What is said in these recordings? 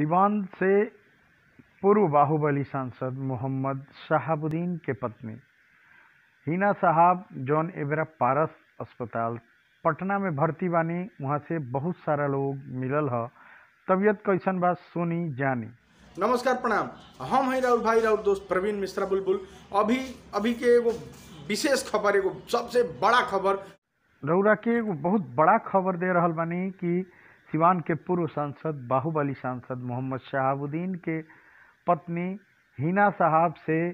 सिवान से पूर्व बाहुबली सांसद मोहम्मद शहाबुद्दीन के पत्नी हिना साहब जॉन एबरा पारस अस्पताल पटना में भर्ती बानी वहाँ से बहुत सारा लोग मिलल ह। तबीयत कैसन बा सुनी जानी। नमस्कार प्रणाम। हम हैं राहुल भाई राहुल दोस्त प्रवीण मिश्रा बुलबुल। अभी अभी के एगो विशेष खबर एगो सबसे बड़ा खबर। रउरा के एगो बहुत बड़ा खबर दे रहा बानी कि सिवान के पूर्व सांसद, बाहुबली सांसद मोहम्मद शहाबुद्दीन के पत्नी हिना साहब से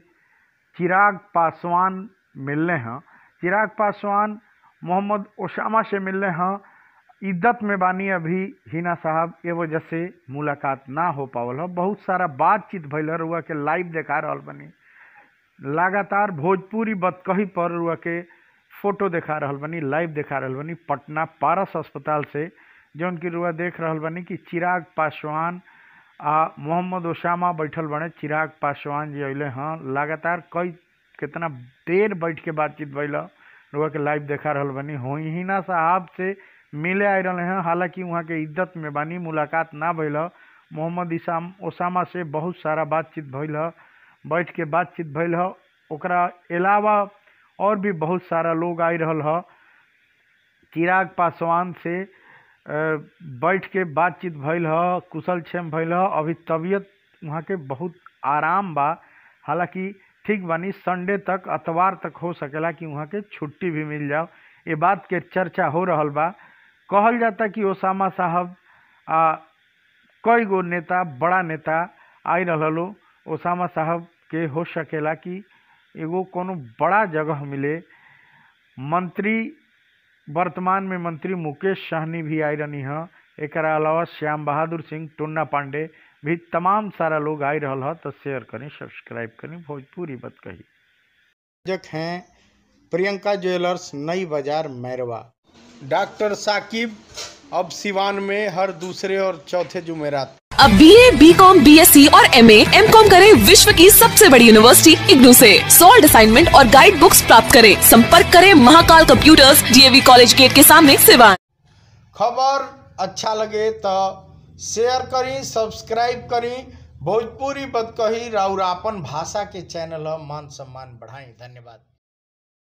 चिराग पासवान मिलने हैं। चिराग पासवान मोहम्मद ओसामा से मिलने हैं। इद्दत में बानी अभी हिना साहब, ये वजह से मुलाकात ना हो पावल है। बहुत सारा बातचीत भइल है रुआ के, लाइव देखा रहल बानी। लगातार भोजपुरी बतकही पर रुआ के फ़ोटो देखा रहल बानी, लाइव देखा रहल बानी। पटना पारस अस्पताल से जौन की रुआ देख रहल बानी कि चिराग पासवान आ मोहम्मद ओसामा बैठल बने, चिराग पासवान जी अइले हाँ। लगातार कई कितना देर बैठ के बातचीत भइल। रुआ के लाइव देखा रहल बानी। हो साहब से मिले आए रहे हैं। हालाँकि वहाँ के इज़्ज़त में बानी, मुलाकात ना भइल। ह। मोहम्मद इसाम ओसामा से बहुत सारा बातचीत भइल। ह। बैठ के बातचीत भइल। ह ओकरा अलावा और भी बहुत सारा लोग आ रहल ह। चिराग पासवान से बैठ के बातचीत भइल ह, कुशल क्षेम भइल ह, अभी तबीयत वहाँ के बहुत आराम बा। हालाँकि ठीक बानी, संडे तक, अतवार तक हो सकेला कि वहाँ के छुट्टी भी मिल जाओ। ये बात के चर्चा हो रहल बा। कहल जाता कि ओसामा साहब, आ, कई गो नेता, बड़ा नेता आई रहलो ओसामा साहब के हो सकेला कि एगो कोनो बड़ा जगह मिले। मंत्री वर्तमान में मंत्री मुकेश सहनी भी आई रही ह। एक अलावा श्याम बहादुर सिंह, टुन्ना पांडे भी तमाम सारा लोग आई रहा है। तो शेयर करें सब्सक्राइब करें, भोजपुरी बत कही। जक हैं प्रियंका ज्वेलर्स, नई बाज़ार, मैरवा। डॉक्टर साकिब, अब सिवान में हर दूसरे और चौथे जुमेरात। अब B A B Com B S C और एम ए एम कॉम करें विश्व की सबसे बड़ी यूनिवर्सिटी इग्नू से। सॉल्ड असाइनमेंट और गाइड बुक्स प्राप्त करें। संपर्क करें Mahakal computers DAV college gate के सामने सिवान खबर अच्छा लगे तो शेयर करी सब्सक्राइब करी। भोजपुरी बदकही राउर आपन भाषा के चैनल मान सम्मान बढ़ाई धन्यवाद।